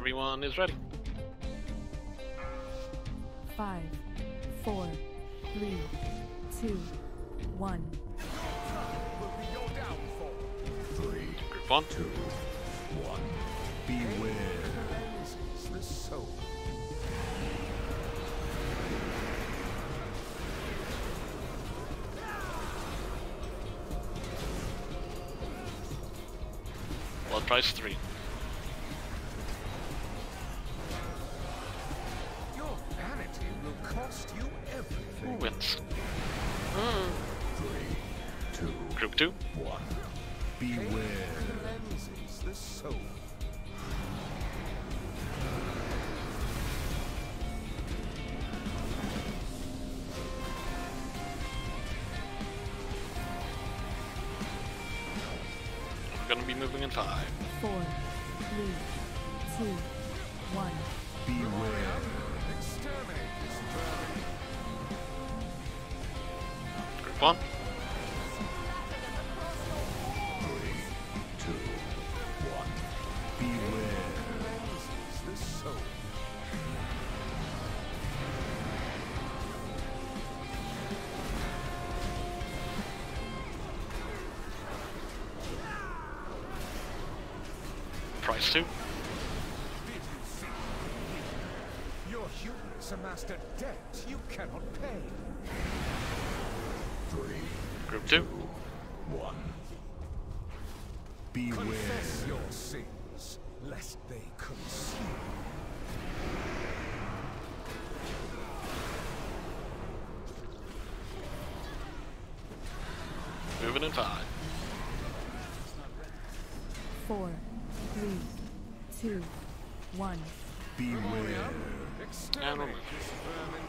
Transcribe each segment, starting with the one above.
Everyone is ready. Five, four, three, two, one. Three, Group one. two, one. Beware. The soul. Blood price three. The soul. We're gonna be moving in five. Four, three, two, one. Beware. Exterminate this vermin. Group one. Price two. Did you see? Your hubris amassed a debt you cannot pay. Three, Group two. one. Beware. Confess your sins, lest they consume. Moving in five. Four, three, two, one. Beware. Exterminate remove. this vermin.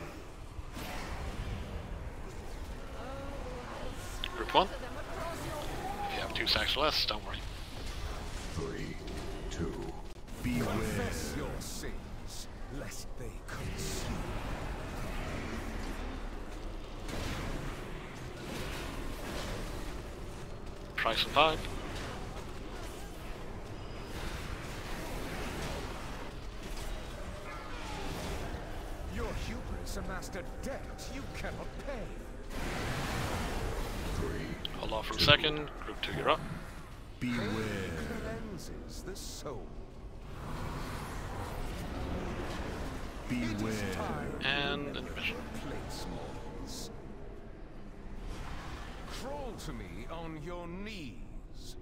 Group one. If you have two sacks less, don't worry. Three, two. Beware. Confess your sins, lest they consume. Price in five. Your hubris amassed a debt you cannot pay. Three, Hold off for a second. Group two, you're up. beware. Cleanses the soul. Beware. And intermission. Placements. Crawl to me on your knees.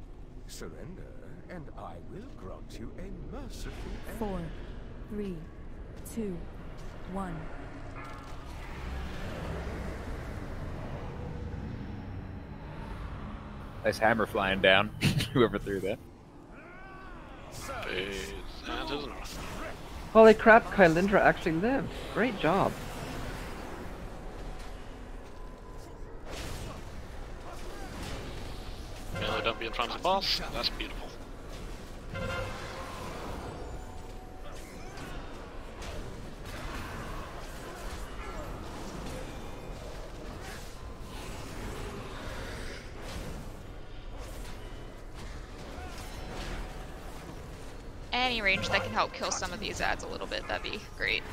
Surrender, and I will grant you a merciful end. Four, three, two, one. Nice hammer flying down. Whoever threw that. Phase and to the north. Holy crap, Kylindra actually lived. Great job. Melee don't be in front of the boss. That's beautiful. Any range that can help kill some of these ads a little bit, that'd be great.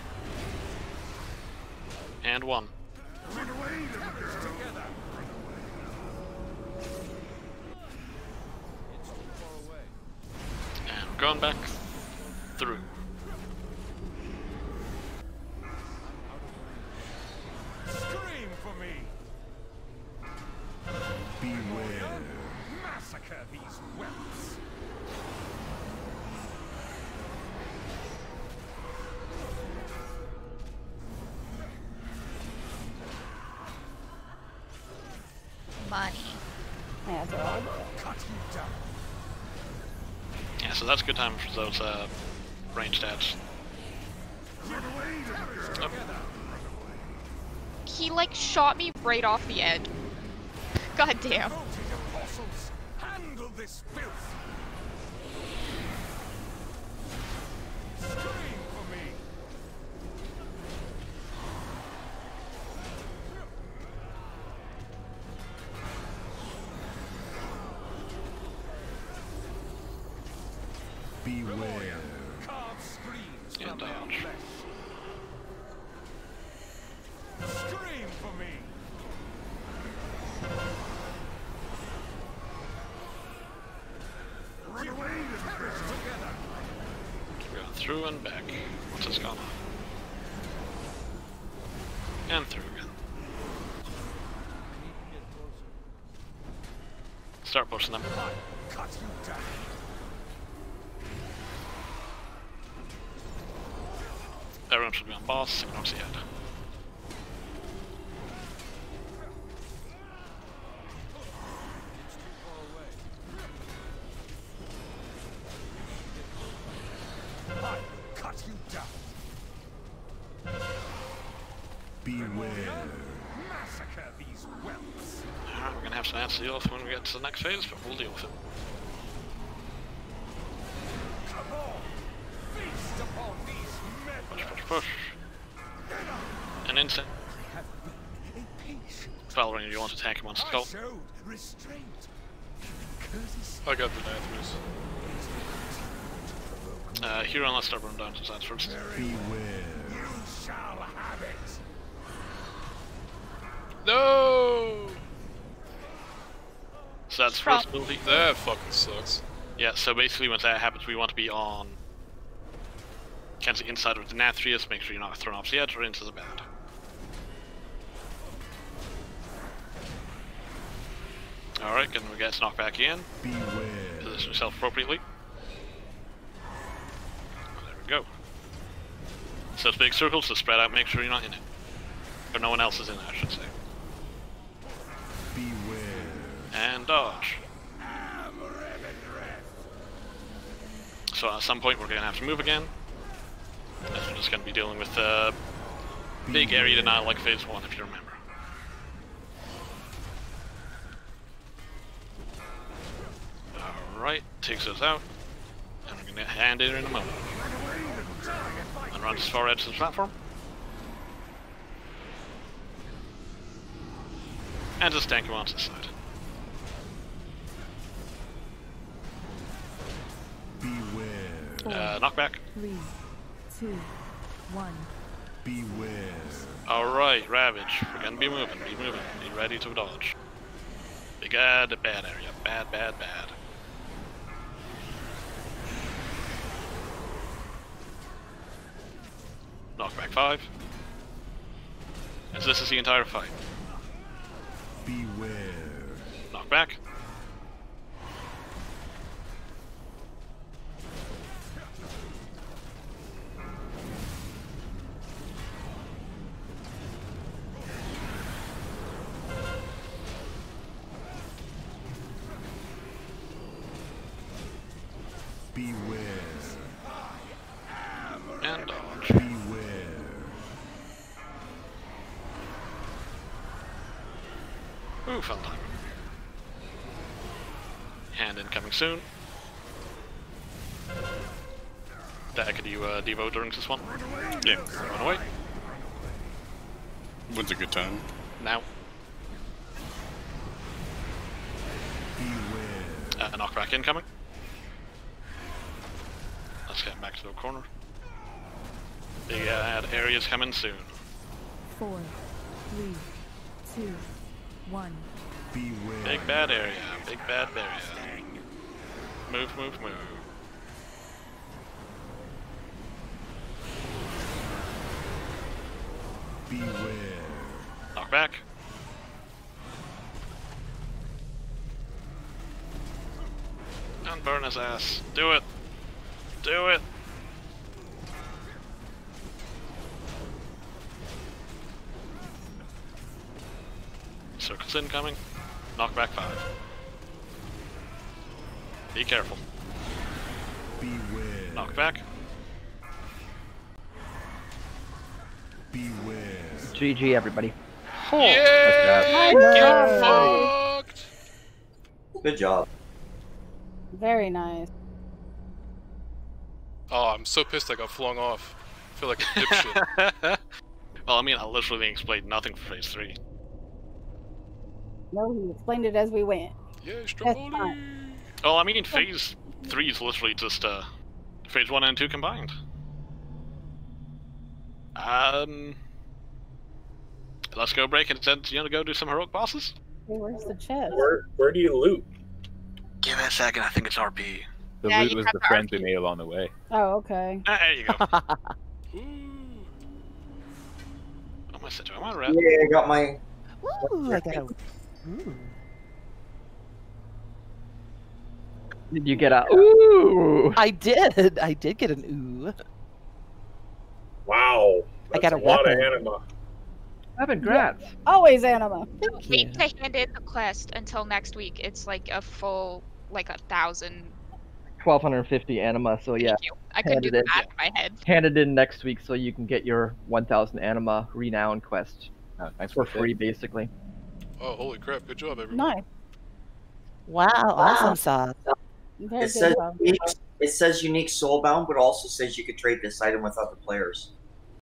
And one. And going back through. Scream for me! Beware. Massacre these whelps! Money. Yeah, that's all. Cut you down. Yeah, so that's a good time for those uh, range stats. Yep. He like shot me right off the end. God damn. Handle this filth! Beware. Get down. Scream for me. Through and back. What's this gone on? And through again. Start pushing them. Cut you down. Everyone should be on boss, ignores the head. I cut you down. Beware. Massacre these whelps. Alright, we're gonna have some answer to deal with when we get to the next phase, but we'll deal with it. Push, meddlers. push, push. An instant. Have been. Valorant, you want to attack him on I skull. showed restraint. Courtesy. I got the Nathras. Uh, Huron, let's start running down to sides first. Beware. You shall have it. No! So that's Strong. first ability. That fucking sucks. Yeah, so basically once that happens, we want to be on of the inside of the Nathrius, make sure you're not thrown off the edge or into the bad. Alright, good, we get knocked back in. Beware. Position yourself appropriately. There we go. So it's big circles to spread out, make sure you're not in it. Or no one else is in it, I should say. Beware. And dodge. So at some point we're gonna have to move again. As we're just gonna be dealing with uh, big area denial like phase one, if you remember. Alright, takes us out. And we're gonna hand it in a moment. And run as far edge of the platform. And just tank him onto the side. Beware. Uh, knockback. three, two, one. Beware. Alright, Ravage. We're gonna be moving, be moving. Be ready to dodge. Big bad, bad area. Bad, bad, bad. Knockback 5. And this is the entire fight. Beware. Knockback. Ooh, fun time. Hand incoming soon. That could you uh, Devo during this one? Yeah. Run away. When's a good time? Now. Beware. Uh, knockback incoming. Let's get back to the corner. Big ad areas coming soon. Four, three, two, one. Beware. Big bad area. Big bad area. Move, move, move. Beware. Knock back. And burn his ass. Do it. Do it. Circles incoming. Knockback 5. Be careful. Beware. Knockback. Beware. GG, everybody. Yeah! Get fucked! Good job. Very nice. Oh, I'm so pissed I got flung off. I feel like a dipshit. well, I mean, I literally explained nothing for phase 3. No, he explained it as we went. yeah, That's Oh, I mean, phase 3 is literally just uh, phase 1 and 2 combined. Um. Let's go break it and you know, go do some heroic bosses? Hey, where's the chest? Where where do you loot? Give me a second, I think it's RP. The Yeah, loot you was the the friends we arcade. made along the way. Oh, okay. Ah, there you go. Ooh. Oh, my do I want red? Yeah, I got my. Ooh, I got a. Ooh. Did you get a ooh? I did. I did get an ooh. Wow. I got That's a lot of weapon. anima. Evan, grats. Always anima. Thank you. Wait to hand in the quest until next week. It's like a full, like a thousand. 1250 anima, so yeah. Thank you. I could do that the it. math in my head. Hand it in next week so you can get your 1000 anima renown quest Oh, thanks for for the free, basically. Oh, holy crap! Good job, everyone. Nice. Wow, awesome sauce. It says unique, it says unique soulbound, but also says you could trade this item with other players.